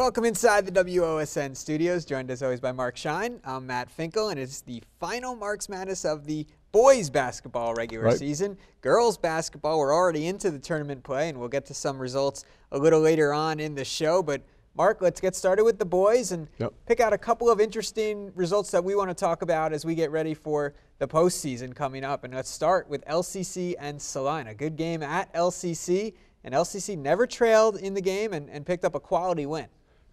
Welcome inside the WOSN studios, joined as always by Mark Shine. I'm Matt Finkel, and it's the final Marks Madness of the boys basketball regular Right. season. Girls basketball, we're already into the tournament play, and we'll get to some results a little later on in the show. But Mark, let's get started with the boys and Yep. pick out a couple of interesting results that we want to talk about as we get ready for the postseason coming up. And let's start with LCC and Salina. Good game at LCC, and LCC never trailed in the game and, and picked up a quality win.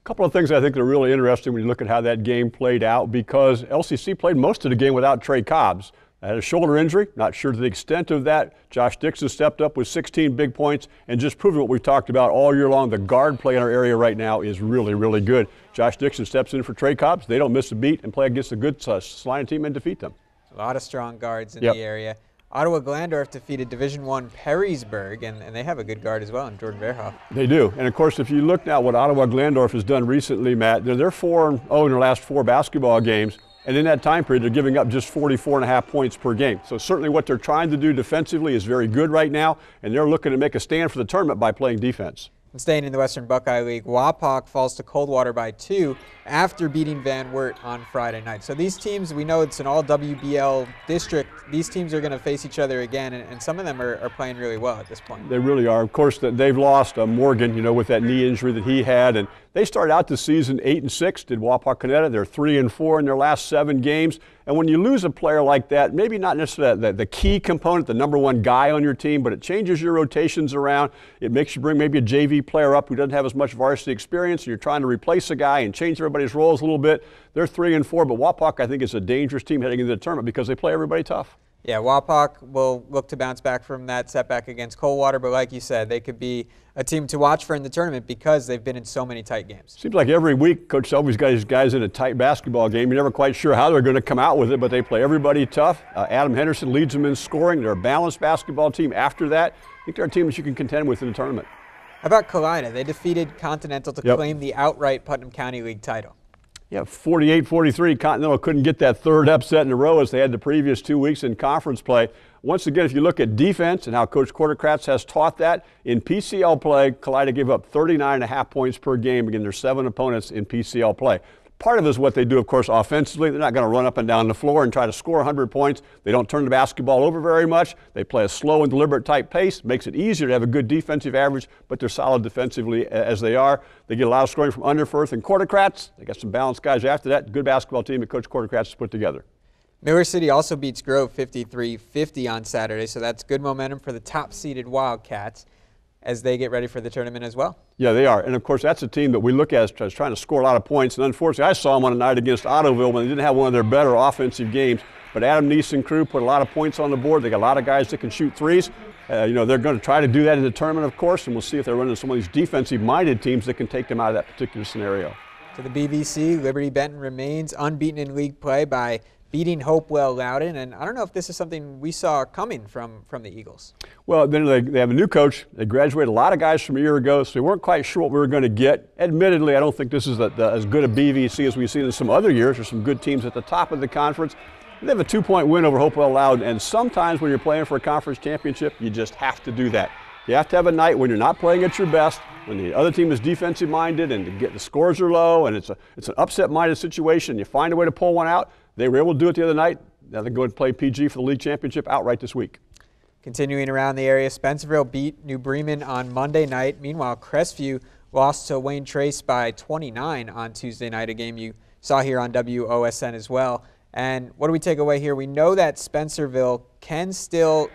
Couple of things I think that are really interesting when you look at how that game played out because LCC played most of the game without Trey Cobbs. Had a shoulder injury, not sure to the extent of that. Josh Dixon stepped up with 16 big points and just proving what we've talked about all year long. The guard play in our area right now is really, really good. Josh Dixon steps in for Trey Cobbs. They don't miss a beat and play against a good uh, Salina team and defeat them. A lot of strong guards in Yep. the area. Ottawa Glandorf defeated Division One Perrysburg, and, and they have a good guard as well in Jordan Verhoff. They do. And of course, if you look now what Ottawa Glandorf has done recently, Matt, they're, they're 4 and 0 in their last four basketball games. And in that time period, they're giving up just 44 and a half points per game. So certainly what they're trying to do defensively is very good right now. And they're looking to make a stand for the tournament by playing defense. And staying in the Western Buckeye League, Wapak falls to Coldwater by two after beating Van Wert on Friday night. So these teams, we know it's an all WBL district. These teams are going to face each other again, and, and some of them are, are playing really well at this point. They really are. Of course, they've lost uh, Morgan, you know, with that knee injury that he had, and they started out the season eight and six. Did Wapakoneta? They're three and four in their last seven games. And when you lose a player like that, maybe not necessarily the, the key component, the number one guy on your team, but it changes your rotations around. It makes you bring maybe a JV player up who doesn't have as much varsity experience, and you're trying to replace a guy and change everybody's roles a little bit. They're three and four, but Wapak I think is a dangerous team heading into the tournament because they play everybody tough. Yeah, Wapak will look to bounce back from that setback against Coldwater, but like you said, they could be a team to watch for in the tournament because they've been in so many tight games. Seems like every week Coach Selby's got his guys in a tight basketball game. You're never quite sure how they're going to come out with it, but they play everybody tough. Uh, Adam Henderson leads them in scoring. They're a balanced basketball team. After that, I think they're a team that you can contend with in the tournament. How about Kalida? They defeated Continental to Yep. claim the outright Putnam County League title. Yeah, 48-43. Continental couldn't get that third upset in a row as they had the previous two weeks in conference play. Once again, if you look at defense and how Coach Quarterkratz has taught that, in PCL play, Kalida gave up 39 and a half points per game against their seven opponents in PCL play. Part of it is what they do, of course, offensively. They're not going to run up and down the floor and try to score 100 points. They don't turn the basketball over very much. They play a slow and deliberate type pace. Makes it easier to have a good defensive average, but they're solid defensively as they are. They get a lot of scoring from Underfirth and Quarterkratz. They got some balanced guys after that. Good basketball team that Coach Quarterkratz has put together. Miller City also beats Grove 53-50 on Saturday, so that's good momentum for the top-seeded Wildcats as they get ready for the tournament as well. Yeah, they are. And of course, that's a team that we look at as, trying to score a lot of points. And unfortunately, I saw them on a night against Ottoville when they didn't have one of their better offensive games. But Adam Neeson crew put a lot of points on the board. They got a lot of guys that can shoot threes. Uh, you know, they're going to try to do that in the tournament, of course, and we'll see if they're running some of these defensive-minded teams that can take them out of that particular scenario. To the BVC, Liberty Benton remains unbeaten in league play by beating Hopewell Loudon, and I don't know if this is something we saw coming from, from the Eagles. Well, then they, they have a new coach. They graduated a lot of guys from a year ago, so we weren't quite sure what we were going to get. Admittedly, I don't think this is the, as good a BVC as we've seen in some other years. There's some good teams at the top of the conference. They have a two-point win over Hopewell Loudon, and sometimes when you're playing for a conference championship, you just have to do that. You have to have a night when you're not playing at your best, when the other team is defensive minded and the, the scores are low, and it's, a, it's an upset minded situation. You find a way to pull one out. They were able to do it the other night. Now they're going to play PG for the league championship outright this week. Continuing around the area, Spencerville beat New Bremen on Monday night. Meanwhile, Crestview lost to Wayne Trace by 29 on Tuesday night, a game you saw here on WOSN as well. And what do we take away here? We know that Spencerville can still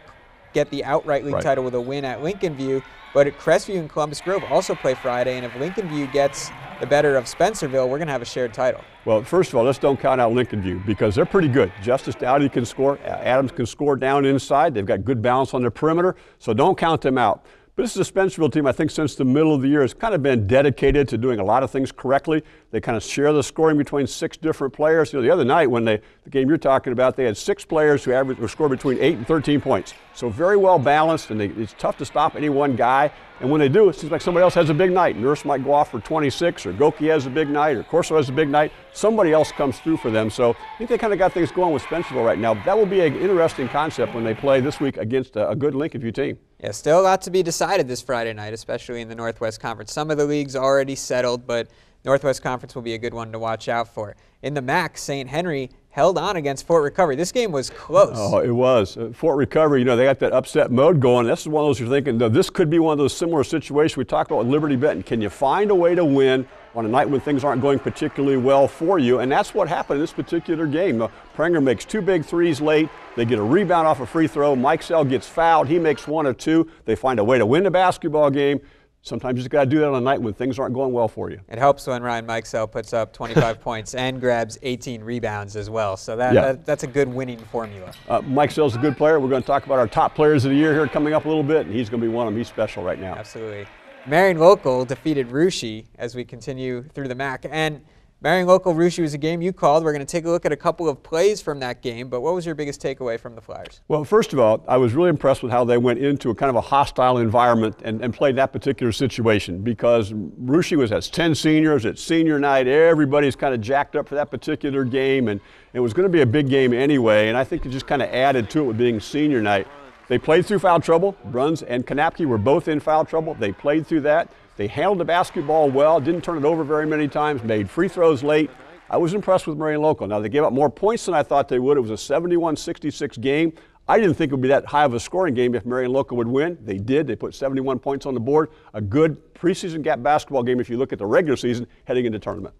get the outright league Right. title with a win at Lincoln View, but at Crestview and Columbus Grove also play Friday. And if Lincoln View gets the better of Spencerville, we're going to have a shared title. Well, first of all, let's don't count out Lincoln View because they're pretty good. Justice Dowdy can score. Adams can score down inside. They've got good balance on their perimeter, so don't count them out. But this is a Spencerville team, I think, since the middle of the year has kind of been dedicated to doing a lot of things correctly. They kind of share the scoring between six different players. You know, the other night when they, the game you're talking about, they had six players who averaged or scored between eight and 13 points. So very well balanced, and they, it's tough to stop any one guy. And when they do, it seems like somebody else has a big night. Nurse might go off for 26, or Goki has a big night, or Corso has a big night. Somebody else comes through for them. So I think they kind of got things going with Spencerville right now. That will be an interesting concept when they play this week against a, a good Lincoln View team. Yeah, still a lot to be decided this Friday night, especially in the Northwest Conference. Some of the leagues already settled, but Northwest Conference will be a good one to watch out for. In the MAC, St. Henry held on against Fort Recovery. This game was close. Oh, it was. Uh, Fort Recovery, you know, they got that upset mode going. This is one of those you're thinking, this could be one of those similar situations we talked about with Liberty Benton. Can you find a way to win on a night when things aren't going particularly well for you? And that's what happened in this particular game. Uh, makes two big threes late. They get a rebound off a free throw. Mikesell gets fouled. He makes one or two. They find a way to win the basketball game. Sometimes you just got to do that on a night when things aren't going well for you. It helps when Ryan Mikesell puts up 25 points and grabs 18 rebounds as well. So that, Yeah. that that's a good winning formula. Uh, Mikesell's a good player. We're going to talk about our top players of the year here coming up a little bit, and he's going to be one of them. He's special right now. Absolutely. Marion Local defeated Russia as we continue through the MAC. And Marion Local Russia was a game you called. We're going to take a look at a couple of plays from that game. But what was your biggest takeaway from the Flyers? Well, first of all, I was really impressed with how they went into a kind of a hostile environment and, and played that particular situation because Russia was has 10 seniors. It's senior night. Everybody's kind of jacked up for that particular game, and it was going to be a big game anyway. And I think it just kind of added to it with being senior night. They played through foul trouble. Bruns and Knapke were both in foul trouble. They played through that. They handled the basketball well, didn't turn it over very many times, made free throws late. I was impressed with Marion Local. Now, they gave up more points than I thought they would. It was a 71 66 game. I didn't think it would be that high of a scoring game if Marion Local would win. They did. They put 71 points on the board. A good preseason gap basketball game if you look at the regular season heading into tournament.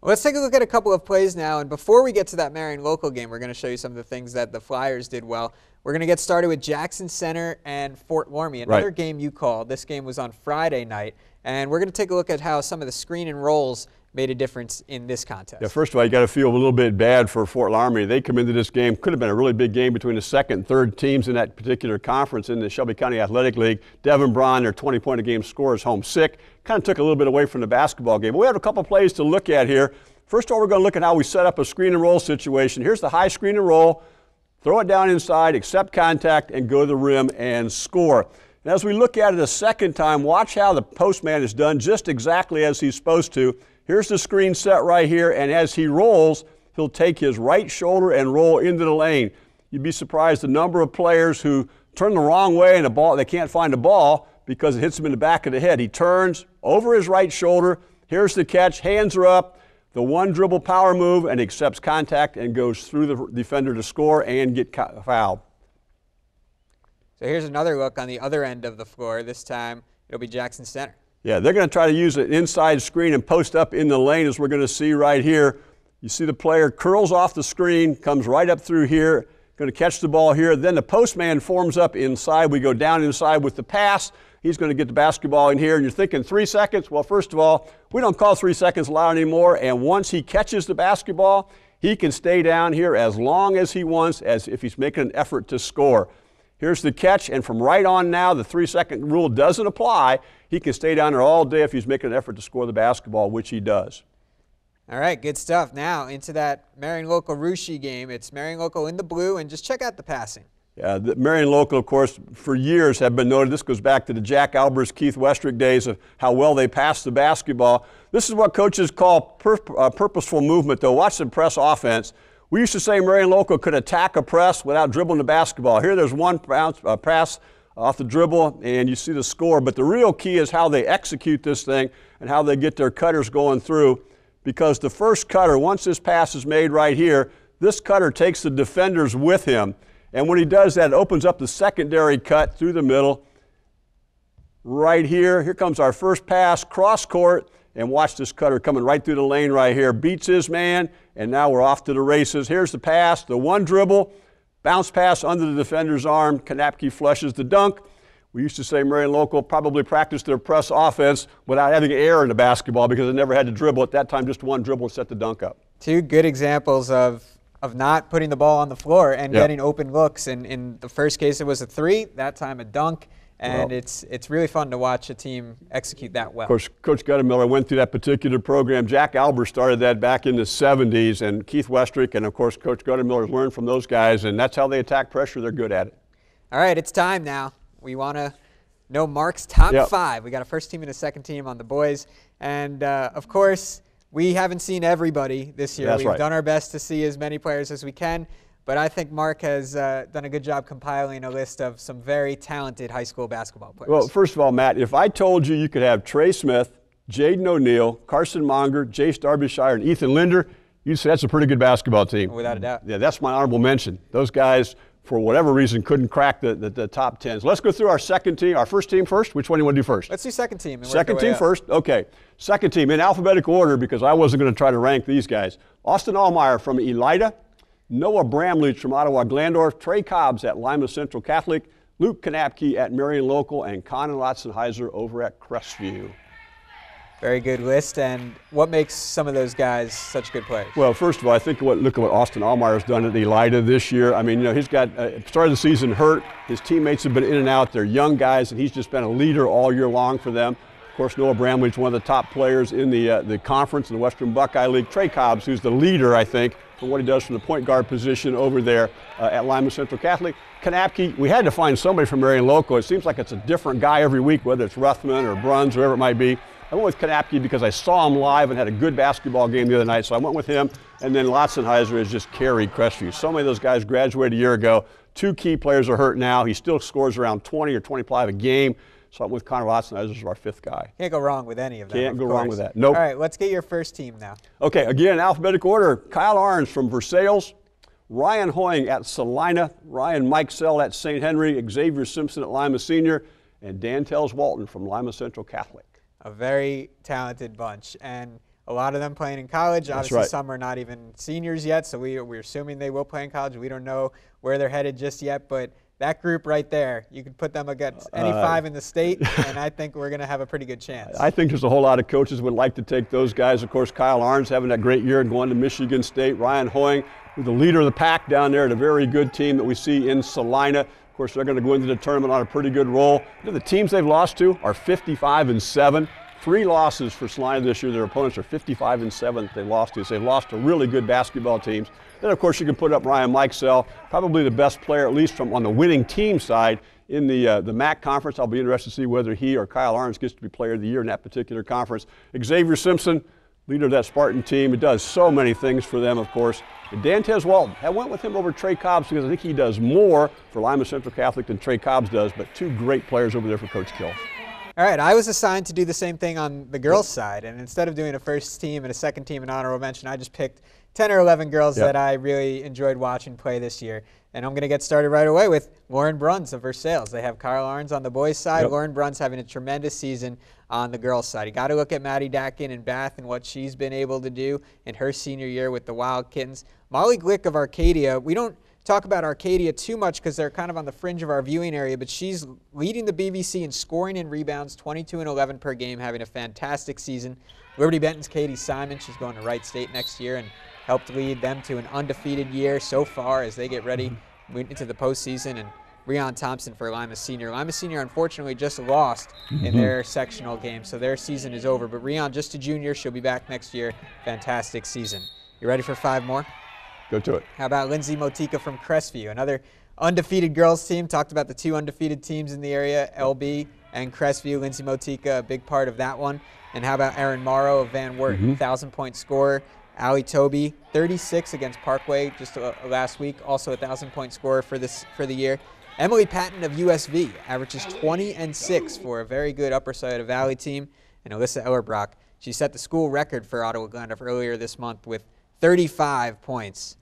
Let's take a look at a couple of plays now. And before we get to that Marion Local game, we're going to show you some of the things that the Flyers did well. We're going to get started with Jackson Center and Fort Loramie, another Right. game you called. This game was on Friday night. And we're going to take a look at how some of the screen and rolls made a difference in this contest. Yeah, first of all, you got to feel a little bit bad for Fort Loramie. They come into this game, could have been a really big game between the second and third teams in that particular conference in the Shelby County Athletic League. Devin Braun, their 20 point a game scorer, is home sick. Kind of took a little bit away from the basketball game. But we have a couple plays to look at here. First of all, we're going to look at how we set up a screen and roll situation. Here's the high screen and roll. Throw it down inside, accept contact, and go to the rim and score. And as we look at it a second time, watch how the postman is done just exactly as he's supposed to. Here's the screen set right here, and as he rolls, he'll take his right shoulder and roll into the lane. You'd be surprised the number of players who turn the wrong way and the ball they can't find the ball because it hits him in the back of the head. He turns over his right shoulder. Here's the catch. Hands are up. The one dribble power move and accepts contact and goes through the defender to score and get fouled. So here's another look on the other end of the floor. This time it'll be Jackson Center. Yeah, they're going to try to use an inside screen and post up in the lane, as we're going to see right here. You see the player curls off the screen, comes right up through here, going to catch the ball here. Then the postman forms up inside. We go down inside with the pass. He's going to get the basketball in here, and you're thinking three seconds. Well, first of all, we don't call three seconds allowed anymore. And once he catches the basketball, he can stay down here as long as he wants, as if he's making an effort to score. Here's the catch, and from right on now, the three second rule doesn't apply. He can stay down there all day if he's making an effort to score the basketball, which he does. All right, good stuff. Now into that Marion Local Russia game. It's Marion Local in the blue, and just check out the passing. Yeah, the Marion Local, of course, for years have been noted. This goes back to the Jack Albers, Keith Westrick days of how well they passed the basketball. This is what coaches call pur- uh, purposeful movement, though. Watch the press offense. We used to say Marion Local could attack a press without dribbling the basketball. Here, there's one bounce, uh, pass off the dribble, and you see the score. But the real key is how they execute this thing and how they get their cutters going through. Because the first cutter, once this pass is made right here, this cutter takes the defenders with him. And when he does that, it opens up the secondary cut through the middle. Right here, here comes our first pass, cross court, and watch this cutter coming right through the lane right here. Beats his man, and now we're off to the races. Here's the pass, the one dribble, bounce pass under the defender's arm. Knapke flushes the dunk. We used to say Marion Local probably practiced their press offense without having air in the basketball because they never had to dribble. At that time, just one dribble and set the dunk up. Two good examples of of not putting the ball on the floor and Yeah. getting open looks. And in the first case, it was a three. That time, a dunk. And Well- it's it's really fun to watch a team execute that well. Of course, Coach Goettemoeller went through that particular program. Jack Albers started that back in the 70s, and Keith Westrick and, of course, Coach Goettemoeller learned from those guys, and that's how they attack pressure. They're good at it. All right, it's time now. We want to know Mark's top Yep. five. We got a first team and a second team on the boys, and uh, of course, we haven't seen everybody this year. That's We've right. done our best to see as many players as we can, but I think Mark has uh, done a good job compiling a list of some very talented high school basketball players. Well, first of all, Matt, if I told you you could have Trey Smith, Jaden O'Neal, Carson Monger, Jace Darbyshire, and Ethan Linder, you'd say that's a pretty good basketball team. Without a doubt. Yeah, that's my honorable mention. Those guys, for whatever reason, couldn't crack the, the, the top 10. So let's go through our second team, our first team first. Which one do you want to do first? Let's do second team. second team first. Okay. Second team in alphabetical order because I wasn't going to try to rank these guys. Austin Allmeyer from Elida, Noah Bramlich from Ottawa Glandorf, Trey Cobbs at Lima Central Catholic, Luke Knapke at Marion Local, and Conan Lotzenheiser over at Crestview. Very good list. And what makes some of those guys such good players? Well, first of all, I think what look at what Austin Allmeyer's done at Elida this year. I mean, you know, he's got uh, started the season hurt. His teammates have been in and out. They're young guys, and he's just been a leader all year long for them. Of course, Noah Bramlich, one of the top players in the uh, the conference in the Western Buckeye League. Trey Cobbs, who's the leader, I think, for what he does from the point guard position over there uh, at Lima Central Catholic. Knapke, we had to find somebody from Marion Local. It seems like it's a different guy every week, whether it's Ruthman or Bruns, whoever it might be. I went with Knapke because I saw him live and had a good basketball game the other night, so I went with him. And then Lotzenheiser has just carried Crestview. So many of those guys graduated a year ago. Two key players are hurt now. He still scores around 20 or 25 a game. So I'm with Connor Lotzenheiser as our fifth guy. Can't go wrong with any of them. Can't go course. wrong with that. Nope. All right, let's get your first team now. Okay, again, alphabetical order. Kyle Ahrens from Versailles, Ryan Hoying at Salina, Ryan Mikesell at St. Henry, Xavier Simpson at Lima Senior, and Dantez Walton from Lima Central Catholic a very talented bunch. And a lot of them playing in college. Obviously, right. some are not even seniors yet, so we, we're assuming they will play in college. We don't know where they're headed just yet, but that group right there, you could put them against any uh, five in the state, and I think we're going to have a pretty good chance. I think there's a whole lot of coaches would like to take those guys. Of course, Kyle Ahrens having that great year and going to Michigan State. Ryan Hoying, the leader of the pack down there, at a very good team that we see in Salina. Of course, they're going to go into the tournament on a pretty good roll. You know, the teams they've lost to are 55 and 7. Three losses for Salina this year. Their opponents are 55 and 7 they lost to. So they've lost to really good basketball teams. Then, of course, you can put up Ryan Mikesell, probably the best player, at least from on the winning team side in the uh, the MAC conference. I'll be interested to see whether he or Kyle Ahrens gets to be player of the year in that particular conference. Xavier Simpson, leader of that Spartan team. It does so many things for them, of course. And Dantez Walton, I went with him over Trey Cobbs because I think he does more for Lima Central Catholic than Trey Cobbs does, but two great players over there for Coach Kill. All right, I was assigned to do the same thing on the girls' side, and instead of doing a first team and a second team and honorable mention, I just picked 10 or 11 girls yep. that I really enjoyed watching play this year. And I'm going to get started right away with Lauren Bruns of Versailles. They have Carl Ahrens on the boys' side. Yep. Lauren Bruns having a tremendous season on the girls' side. You got to look at Maddie Dakin in Bath and what she's been able to do in her senior year with the Wild Kittens. Molly Glick of Arcadia, we don't – talk about Arcadia too much because they're kind of on the fringe of our viewing area, but she's leading the BVC in scoring and rebounds, 22 and 11 per game, having a fantastic season. Liberty Benton's Katie Simon, she's going to Wright State next year and helped lead them to an undefeated year so far as they get ready mm-hmm. into the postseason. And Rion Thompson for Lima Senior. Lima Senior unfortunately just lost mm-hmm. in their sectional game, so their season is over. But Rion, just a junior, she'll be back next year. Fantastic season. You ready for five more? Go to it. How about Lindsay Motika from Crestview, another undefeated girls team? Talked about the two undefeated teams in the area, LB and Crestview. Lindsay Motika, a big part of that one. And how about Aaron Morrow of Van Wert, mm-hmm. 1,000 point scorer. Ali Toby, 36 against Parkway just uh, last week, also a 1,000 point scorer for this for the year. Emily Patton of USV averages 20 and 6 for a very good Upper Scioto Valley team. And Alyssa Ellerbrock, she set the school record for Ottawa Glandorf earlier this month with 35 points.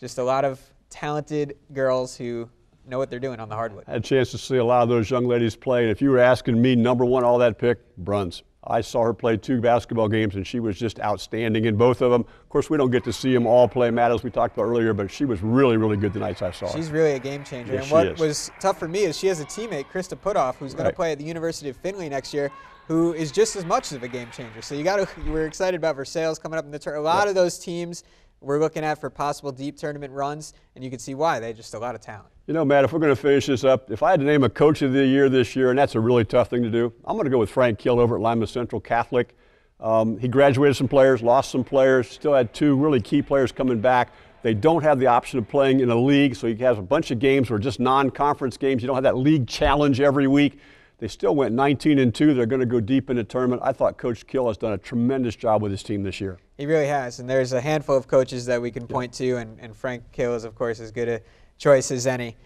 Just a lot of talented girls who know what they're doing on the hardwood. I had a chance to see a lot of those young ladies play. And if you were asking me, number one, all that pick, Bruns. I saw her play two basketball games, and she was just outstanding in both of them. Of course, we don't get to see them all play, Matt, as we talked about earlier, but she was really, really good the nights I saw her. She's really a game changer. Yes, and what is. was tough for me is she has a teammate, Krista Puthoff, who's going right. to play at the University of Findlay next year, who is just as much of a game changer. So you got to, we're excited about Versailles coming up in the tournament. A lot of those teams we're looking at for possible deep tournament runs, and you can see why. They just a lot of talent. You know, Matt, if we're going to finish this up, if I had to name a coach of the year this year, and that's a really tough thing to do, I'm going to go with Frank Kill over at Lima Central Catholic. Um, he graduated some players, lost some players, still had two really key players coming back. They don't have the option of playing in a league, so he has a bunch of games where just non-conference games. You don't have that league challenge every week. They still went 19 and 2. They're going to go deep in the tournament. I thought Coach Kill has done a tremendous job with his team this year. He really has. And there's a handful of coaches that we can point to, and, and Frank Kill is, of course, as good a choice as any.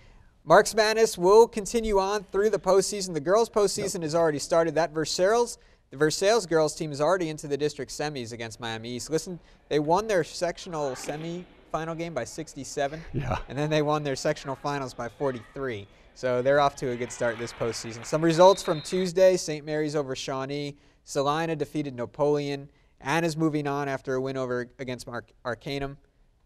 Marks Madness will continue on through the postseason. The girls' postseason yep. has already started. That Versailles The Versailles girls team is already into the district semis against Miami East. Listen, they won their sectional semi final game by 67. Yeah. And then they won their sectional finals by 43. So they're off to a good start this postseason. Some results from Tuesday St. Mary's over Shawnee. Salina defeated Napoleon. Anna's moving on after a win over against Mark Arcanum.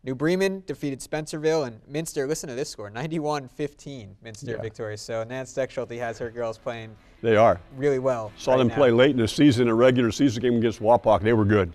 New Bremen defeated Spencerville and Minster. Listen to this score 91 15 Minster Yeah. victory. So Nance Steckschulte has her girls playing They are. really well. Saw right them now. play late in the season, a regular season game against Wapak. They were good.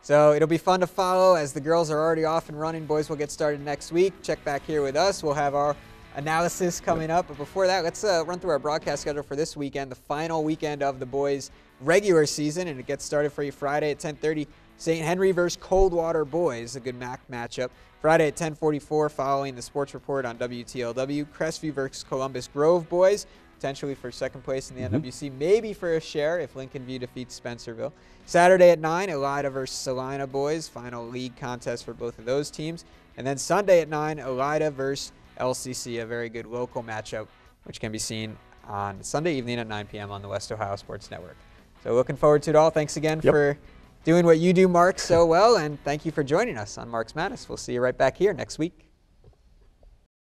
So it'll be fun to follow as the girls are already off and running. Boys will get started next week. Check back here with us. We'll have our analysis coming up. But before that, let's uh, run through our broadcast schedule for this weekend, the final weekend of the boys' regular season, and it gets started for you Friday at 10:30. St. Henry versus Coldwater boys, a good MAC matchup. Friday at 10:44, following the sports report on WTLW. Crestview versus Columbus Grove boys, potentially for second place in the mm-hmm. NWC, maybe for a share if Lincoln View defeats Spencerville. Saturday at 9, Elida versus Salina boys, final league contest for both of those teams. And then Sunday at 9, Elida versus LCC, a very good local matchup, which can be seen on Sunday evening at 9 p.m. on the West Ohio Sports Network. So looking forward to it all. Thanks again Yep. for doing what you do, Mark, so well, and thank you for joining us on Mark's Madness. We'll see you right back here next week.